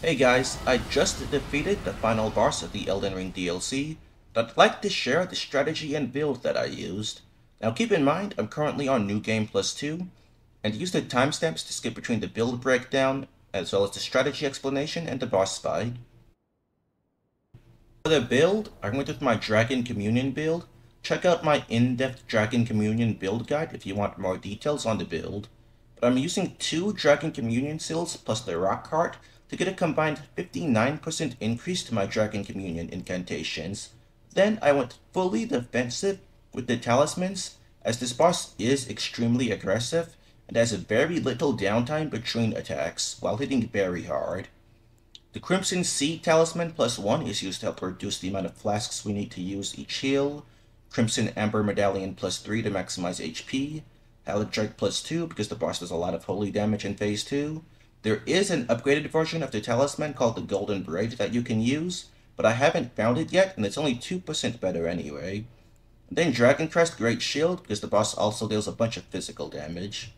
Hey guys, I just defeated the final boss of the Elden Ring DLC, but I'd like to share the strategy and build that I used. Now keep in mind, I'm currently on New Game Plus 2, and use the timestamps to skip between the build breakdown, as well as the strategy explanation and the boss fight. For the build, I went with my Dragon Communion build. Check out my in-depth Dragon Communion build guide if you want more details on the build. But I'm using two Dragon Communion seals plus the Rock Heart to get a combined 59% increase to my Dragon Communion incantations. Then I went fully defensive with the talismans, as this boss is extremely aggressive and has a very little downtime between attacks while hitting very hard. The Crimson Seed Talisman plus 1 is used to help reduce the amount of flasks we need to use each heal, Crimson Amber Medallion plus 3 to maximize HP, Haligdrake plus 2 because the boss does a lot of holy damage in phase 2, there is an upgraded version of the talisman called the Golden Braid that you can use, but I haven't found it yet, and it's only 2% better anyway. Then Dragon Crest Great Shield, because the boss also deals a bunch of physical damage.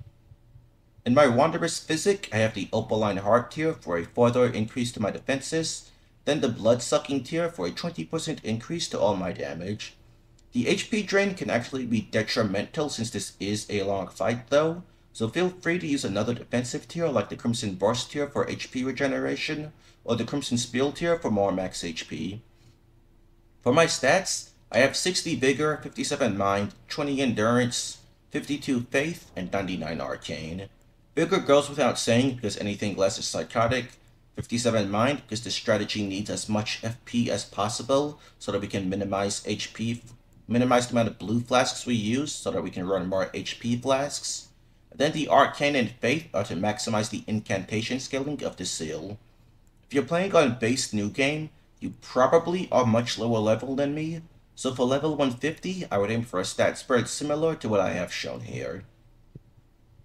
In my Wondrous Physic, I have the Opaline Hardtear for a further increase to my defenses, then the Blood Sucking tear for a 20% increase to all my damage. The HP drain can actually be detrimental since this is a long fight though, so feel free to use another defensive tier like the Crimson Burst tear for HP regeneration, or the Crimson Spill tear for more max HP. For my stats, I have 60 Vigor, 57 Mind, 20 Endurance, 52 Faith, and 99 Arcane. Vigor goes without saying because anything less is psychotic, 57 Mind because the strategy needs as much FP as possible so that we can minimize HP, minimize the amount of blue flasks we use so that we can run more HP flasks. Then the Arcane and Faith are to maximize the incantation scaling of the seal. If you're playing on base new game, you probably are much lower level than me, so for level 150, I would aim for a stat spread similar to what I have shown here.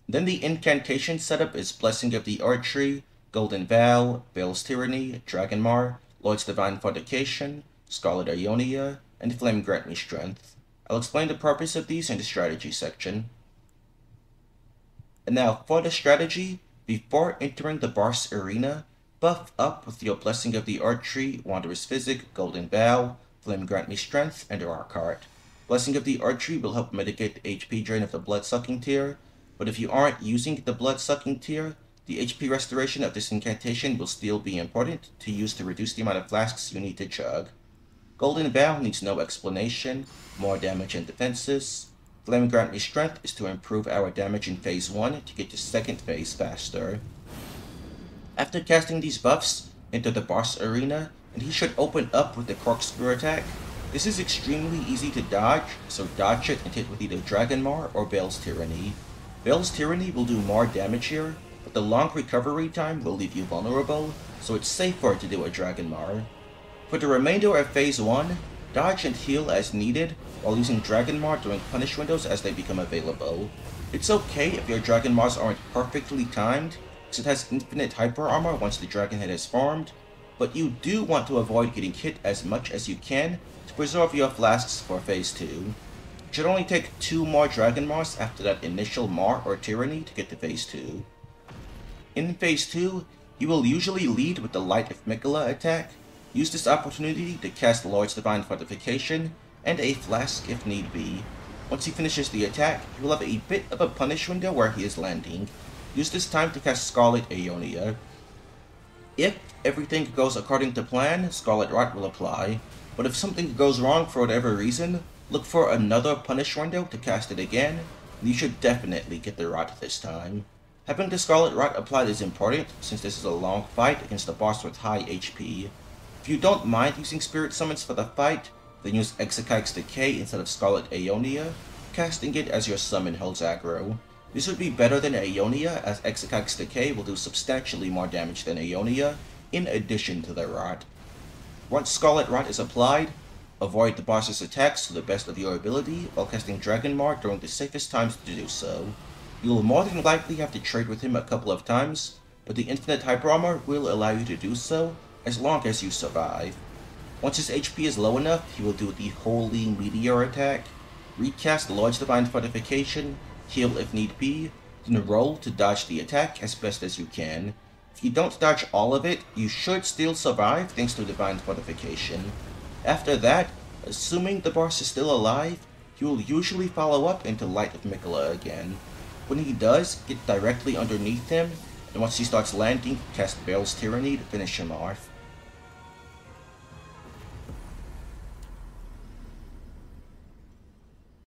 Then the incantation setup is Blessing of the Erdtree, Golden Vow, Bayle's Tyranny, Dragonmaw, Lord's Divine Fortification, Scarlet Aeonia, and Flame Grant Me Strength. I'll explain the purpose of these in the strategy section. And now for the strategy, before entering the boss arena, buff up with your Blessing of the Erdtree, Wondrous Physic, Golden Vow, Flame Grant Me Strength, and Rock Heart. Blessing of the Erdtree will help mitigate the HP drain of the Blood Sucking tear, but if you aren't using the Blood Sucking tear, the HP restoration of this incantation will still be important to use to reduce the amount of flasks you need to chug. Golden Vow needs no explanation, more damage and defenses, Flame Grant Me Strength is to improve our damage in Phase 1 to get to second phase faster. After casting these buffs, enter the boss arena, and he should open up with the Corkscrew attack. This is extremely easy to dodge, so dodge it and hit with either Dragonmaw or Bayle's Tyranny. Bayle's Tyranny will do more damage here, but the long recovery time will leave you vulnerable, so it's safer to do a Dragonmaw. For the remainder of Phase 1, dodge and heal as needed, while using Dragon Dragonmaw during punish windows as they become available. It's okay if your Dragon Dragonmaws aren't perfectly timed, because it has infinite hyper armor once the dragon head is formed, but you do want to avoid getting hit as much as you can to preserve your flasks for phase 2. It should only take two more Dragon Dragonmaws after that initial Maw or Tyranny to get to phase 2. In phase 2, you will usually lead with the Light of Miquella attack. Use this opportunity to cast Lord's Divine Fortification and a flask if need be. Once he finishes the attack, he will have a bit of a punish window where he is landing. Use this time to cast Scarlet Aeonia. If everything goes according to plan, Scarlet Rot will apply, but if something goes wrong for whatever reason, look for another punish window to cast it again, and you should definitely get the Rot this time. Having the Scarlet Rot applied is important, since this is a long fight against a boss with high HP. If you don't mind using Spirit Summons for the fight, then use Ekzykes's Decay instead of Scarlet Aeonia, casting it as your summon holds aggro. This would be better than Aeonia, as Ekzykes's Decay will do substantially more damage than Aeonia, in addition to the Rot. Once Scarlet Rot is applied, avoid the boss's attacks to the best of your ability while casting Dragonmaw during the safest times to do so. You will more than likely have to trade with him a couple of times, but the Infinite Hyper Armor will allow you to do so as long as you survive. Once his HP is low enough, he will do the Holy Meteor attack, recast Lord's Divine Fortification, heal if need be, then roll to dodge the attack as best as you can. If you don't dodge all of it, you should still survive thanks to Divine Fortification. After that, assuming the boss is still alive, he will usually follow up into Light of Miquella again. When he does, get directly underneath him, and once he starts landing, cast Bayle's Tyranny to finish him off.